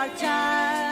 our time.